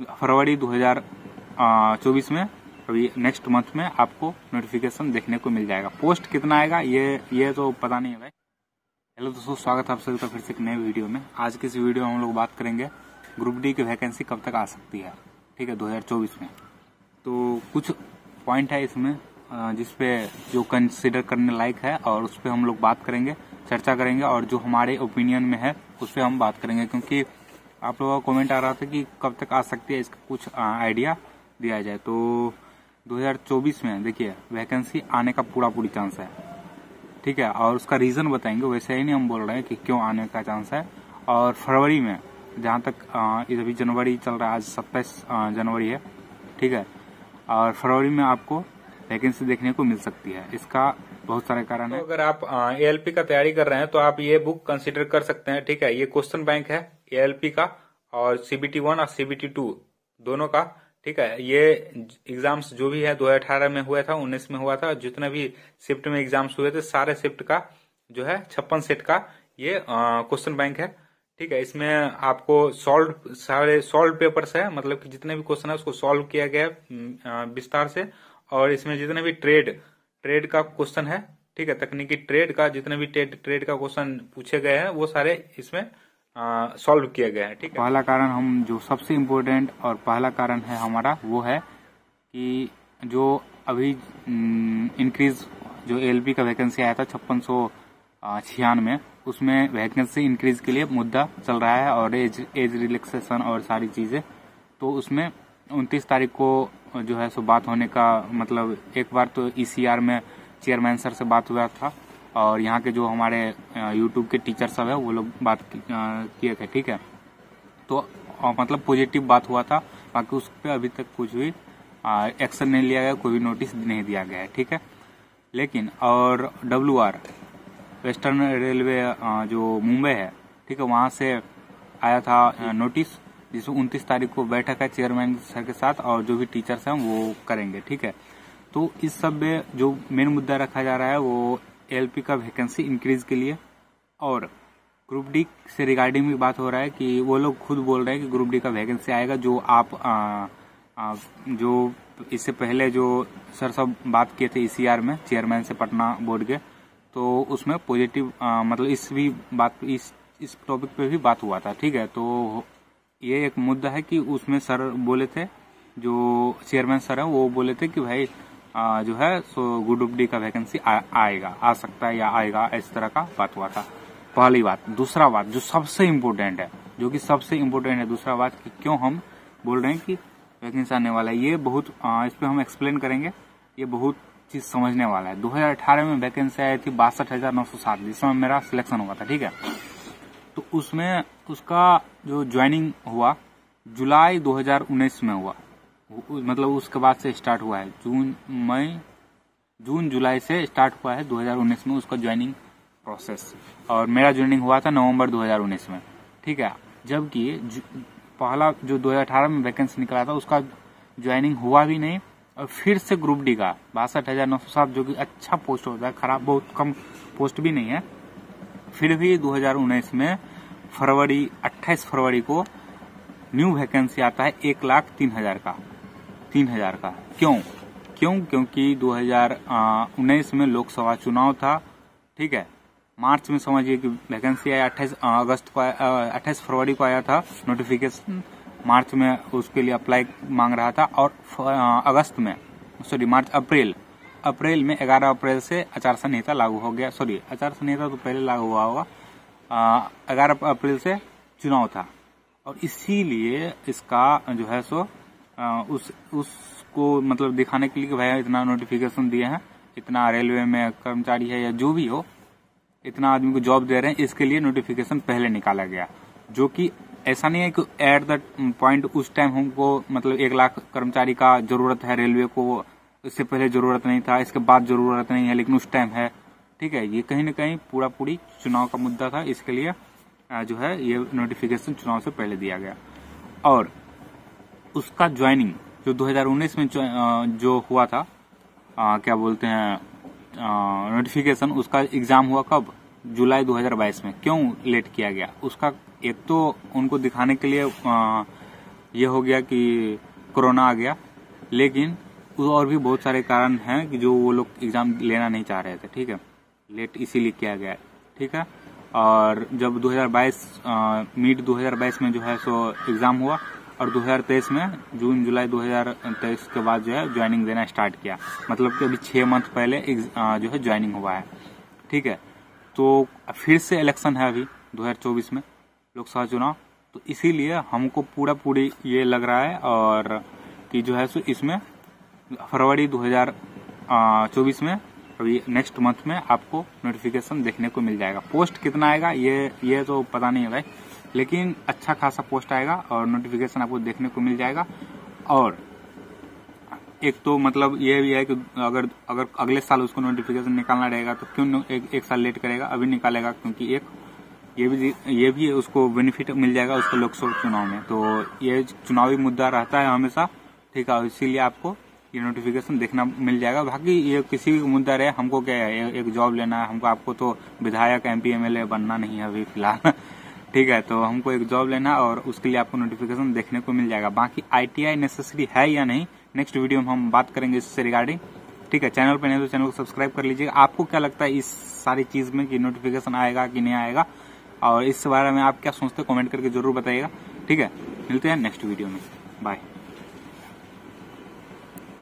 फरवरी 2024 में, अभी next month में आपको नोटिफिकेशन देखने को मिल जाएगा। पोस्ट कितना आएगा, ये ये तो पता नहीं है भाई। हेलो दोस्तों, स्वागत है आप सभी का फिर से एक नए वीडियो में। आज के इस वीडियो में हम लोग बात करेंगे ग्रुप डी की वैकेंसी कब तक आ सकती है। ठीक है 2024 में। तो कुछ पॉइंट है इसमें जिसपे जो कंसिडर करने लायक है और उस पर हम लोग बात करेंगे, चर्चा करेंगे और जो हमारे ओपिनियन में है, उस पर हम बात करेंगे। क्योंकि आप लोगों का कमेंट आ रहा था कि कब तक आ सकती है इसका कुछ आइडिया दिया जाए। तो 2024 में, देखिए वैकेंसी आने का पूरा पूरी चांस है। ठीक है? और उसका रीजन बताएँगे। वैसे ही नहीं हम बोल रहे हैं कि क्यों आने का चांस है। और फरवरी में, जहाँ तक अभी जनवरी चल रहा है, आज सत्ताईस जनवरी है। ठीक है? और फरवरी में आपको वैकेंसी देखने को मिल सकती है। इसका बहुत सारे कारण है। तो अगर आप एएलपी का तैयारी कर रहे हैं तो आप ये बुक कंसिडर कर सकते हैं। ठीक है? ये क्वेश्चन बैंक है। एएलपी का और सीबीटी वन और सीबीटी टू दोनों का, ठीक है? ये एग्ज़ाम्स जो भी है 2018 में हुआ था 19 में हुआ था, जितने भी शिफ्ट में एग्ज़ाम्स हुए थे, सारे शिफ्ट का जो है, छप्पन सेट का ये क्वेश्चन बैंक है, ठीक है? इसमें आपको सॉल्व सारे सॉल्व पेपर्स है मतलब कि जितने भी क्वेश्चन है, उसको सॉल्व किया गया है विस्तार से, और इसमें जितने भी ट्रेड ट्रेड का क्वेश्चन है, ठीक है? तकनीकी ट्रेड का, जितने भी ट्रेड ट्रेड का क्वेश्चन पूछे गए हैं, वो सारे इसमें सॉल्व किया गया है, ठीक है? पहला कारण हम जो सबसे इम्पोर्टेंट और पहला कारण है हमारा वो है कि जो अभी इंक्रीज जो एलपी का वैकेंसी आया था छप्पन सौ छियानवे, उसमें वैकेंसी इंक्रीज के लिए मुद्दा चल रहा है और एज एज रिलैक्सेशन और सारी चीज़ें। तो उसमें उनतीस तारीख को जो है सो बात होने का मतलब एक बार तो ईसीआर में चेयरमैन सर से बात हुआ था। और यहाँ के जो हमारे यूट्यूब के टीचर सब है, वो लोग बात किए थे, ठीक है? तो मतलब पॉजिटिव बात हुआ था, बाकी उस पर अभी तक कुछ भी एक्शन नहीं लिया गया, कोई भी नोटिस नहीं दिया गया है, ठीक है? लेकिन, और डब्ल्यू आर वेस्टर्न रेलवे जो मुंबई है, ठीक है, वहाँ से आया था नोटिस जिसमें उनतीस तारीख को बैठक है चेयरमैन सर के साथ, और जो भी टीचर्स हैं, वो करेंगे, ठीक है? तो इस सब में जो मेन मुद्दा रखा जा रहा है, वो एलपी का वैकेंसी इंक्रीज के लिए। और ग्रुप डी से रिगार्डिंग भी बात हो रहा है कि वो लोग खुद बोल रहे हैं कि ग्रुप डी का वैकेंसी आएगा जो आप आ, आ, जो इससे पहले जो सर सब बात किए थे ईसीआर में चेयरमैन से पटना बोर्ड के तो उसमें पॉजिटिव मतलब इस भी बात इस इस टॉपिक पे भी बात हुआ था ठीक है? तो ये एक मुद्दा है कि उसमें सर बोले थे जो चेयरमैन सर है वो बोले थे कि भाई जो है सो गुड डी का वैकेंसी आएगा आ सकता है या आएगा इस तरह का बात हुआ था। पहली बात। दूसरा बात जो सबसे इम्पोर्टेंट है जो कि सबसे इम्पोर्टेंट है दूसरा बात कि क्यों हम बोल रहे हैं कि वैकेंसी आने वाला है ये बहुत आ, इस पर हम एक्सप्लेन करेंगे। ये बहुत चीज़ समझने वाला है। 2018 में वैकेंसी आई थी बासठ हज़ार नौ सौ सात जिसमें मेरा सिलेक्शन हुआ था ठीक है? तो उसमें उसका जो ज्वाइनिंग हुआ जुलाई 2019 में हुआ। मतलब उसके बाद से स्टार्ट हुआ है। जून, मई, जून, जुलाई से स्टार्ट हुआ है 2019 में उसका ज्वाइनिंग प्रोसेस और मेरा ज्वाइनिंग हुआ था नवंबर 2019 में। ठीक है? जबकि पहला जो 2018 में वैकेंसी निकला था, उसका ज्वाइनिंग हुआ भी नहीं और फिर से ग्रुप डी का। बासठ हज़ार नौ सौ सात, जो कि अच्छा पोस्ट होता है, खराब, बहुत कम पोस्ट भी नहीं है। फिर भी 2019 में फरवरी 28 फरवरी को न्यू वैकेंसी आता है एक लाख तीन हज़ार का। तीन हज़ार का। क्यों? क्यों? क्योंकि 2019 में लोकसभा चुनाव था, ठीक है? मार्च में समझिए कि वैकेंसी आया अट्ठाईस अगस्त को अट्ठाईस फरवरी को आया था नोटिफिकेशन मार्च में उसके लिए अप्लाई मांग रहा था और अगस्त में सॉरी मार्च, अप्रैल। अप्रैल में 11 अप्रैल से आचार संहिता लागू हो गया। सॉरी आचार संहिता तो पहले लागू हुआ होगा। ग्यारह अप्रैल से चुनाव था। और इसीलिए इसका जो है सो उस, उसको मतलब दिखाने के लिए भाई इतना नोटिफिकेशन दिए हैं, इतना रेलवे में कर्मचारी है या जो भी हो, इतना आदमी को जॉब दे रहे हैं, इसके लिए नोटिफिकेशन पहले निकाला गया। जो कि ऐसा नहीं है कि एट द पॉइंट उस टाइम हमको मतलब एक लाख कर्मचारी का ज़रूरत है रेलवे को इससे पहले ज़रूरत नहीं था, इसके बाद ज़रूरत नहीं है, लेकिन उस टाइम है। ठीक है, ये कहीं ना कहीं पूरा पूरी चुनाव का मुद्दा था, इसके लिए जो है ये नोटिफिकेशन चुनाव से पहले दिया गया। और उसका ज्वाइनिंग जो 2019 में जो हुआ था आ, क्या बोलते हैं नोटिफिकेशन उसका एग्ज़ाम हुआ कब? जुलाई 2022 में। क्यों लेट किया गया? उसका एक तो उनको दिखाने के लिए आ, ये हो गया कि कोरोना आ गया लेकिन और भी बहुत सारे कारण हैं कि जो वो लोग एग्ज़ाम लेना नहीं चाह रहे थे ठीक है? लेट इसीलिए किया गया ठीक है? और जब 2022 मिड 2022 में जो है सो एग्ज़ाम हुआ और 2023 में, जून, जुलाई 2023 के बाद जो है ज्वाइनिंग देना स्टार्ट किया। मतलब कि अभी छह मंथ पहले जो है ज्वाइनिंग हुआ है। ठीक है? तो फिर से इलेक्शन है अभी 2024 में, लोकसभा चुनाव। तो इसीलिए हमको पूरा पूरी ये लग रहा है और कि जो है सो इसमें फरवरी 2024 में, अभी नेक्स्ट मंथ में आपको नोटिफिकेशन देखने को मिल जाएगा। पोस्ट कितना आएगा, ये ये तो पता नहीं है भाई। लेकिन अच्छा खासा पोस्ट आएगा और नोटिफिकेशन आपको देखने को मिल जाएगा। और एक तो मतलब ये भी है कि अगर अगर अगले साल उसको नोटिफिकेशन निकालना रहेगा तो क्यों एक, एक साल लेट करेगा अभी निकालेगा क्योंकि एक ये भी ये भी उसको बेनिफिट मिल जाएगा उसको लोकसभा चुनाव में। तो ये चुनावी मुद्दा रहता है हमेशा ठीक है इसीलिए आपको ये नोटिफिकेशन देखना मिल जाएगा। बाकी ये किसी भी मुद्दा रहे हमको क्या है एक जॉब लेना है हमको आपको तो विधायक एमपी एमएलए बनना नहीं है अभी फ़िलहाल। ठीक है तो हमको एक जॉब लेना और उसके लिए आपको नोटिफिकेशन देखने को मिल जाएगा। बाकी आईटीआई नेसेसरी है या नहीं नेक्स्ट वीडियो में हम बात करेंगे इससे रिगार्डिंग ठीक है चैनल पर नहीं तो चैनल को सब्सक्राइब कर लीजिए आपको क्या लगता है इस सारी चीज़ में कि नोटिफिकेशन आएगा कि नहीं आएगा? और इस बारे में आप क्या सोचते हैं कमेंट करके ज़रूर बताइएगा। ठीक है, मिलते हैं नेक्स्ट वीडियो में। बाय